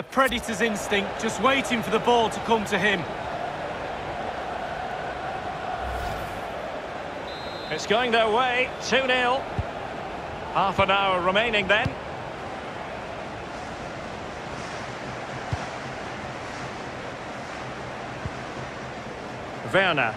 A predator's instinct, just waiting for the ball to come to him. It's going their way, 2-0. Half an hour remaining then. Werner.